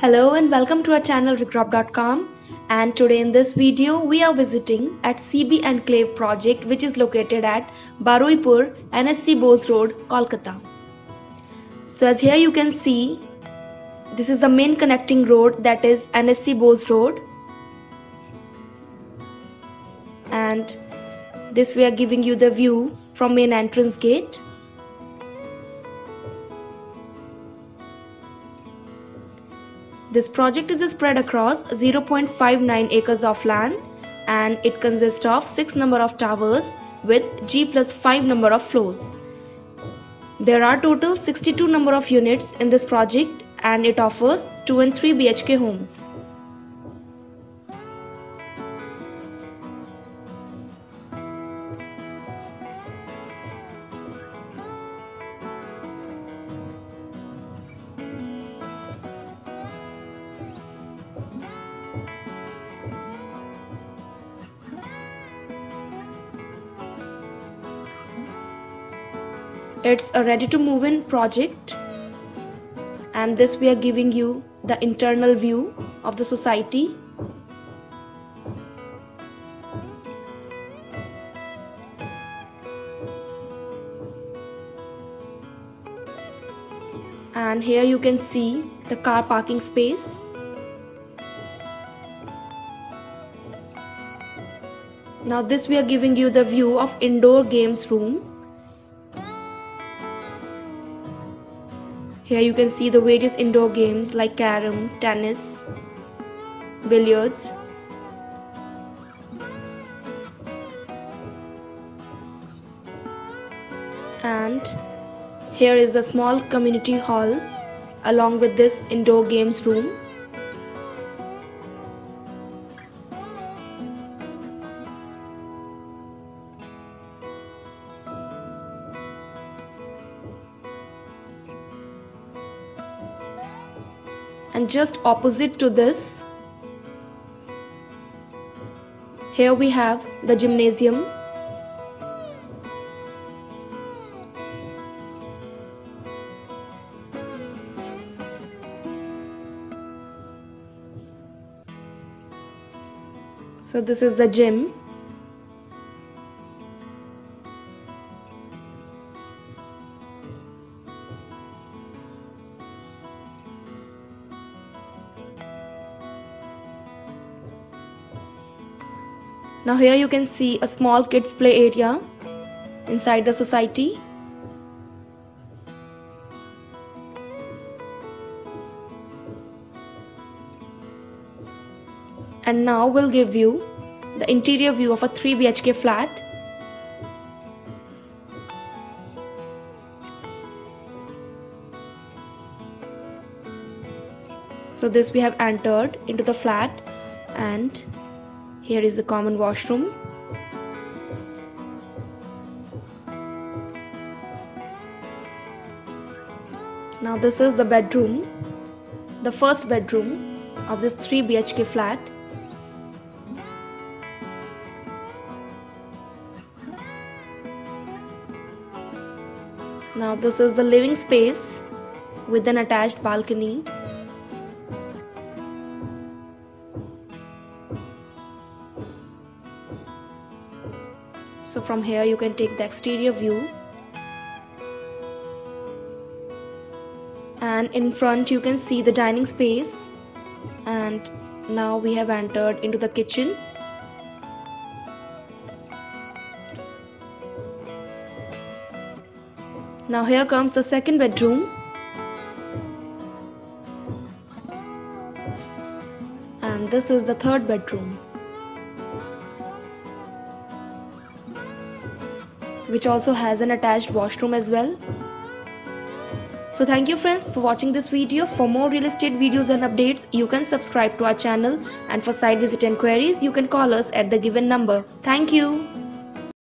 Hello and welcome to our channel Regrob.com and today in this video we are visiting at CB Enclave project which is located at Baruipur NSC Bose Road, Kolkata. So as here you can see this is the main connecting road that is NSC Bose Road and this we are giving you the view from main entrance gate. This project is spread across 0.59 acres of land and it consists of 6 number of towers with G plus 5 number of floors. There are total 62 number of units in this project and it offers 2 and 3 BHK homes. It's a ready to move in project. And this we are giving you the internal view of the society. And here you can see the car parking space. Now this we are giving you the view of indoor games room Here you can see the various indoor games like carom, tennis, billiards. And here is a small community hall along with this indoor games room. And just opposite to this here we have the gymnasium. So this is the gym Now here you can see a small kids play area inside the society. And now we'll give you the interior view of a 3 BHK flat. So this we have entered into the flat and here is the common washroom. Now this is the bedroom, the first bedroom of this 3 BHK flat. Now this is the living space with an attached balcony so from here you can take the exterior view. And in front you can see the dining space. And now we have entered into the kitchen. Now here comes the second bedroom. And this is the third bedroom which also has an attached washroom as well. So thank you friends for watching this video. For more real estate videos and updates, you can subscribe to our channel and for site visit enquiries, you can call us at the given number. Thank you.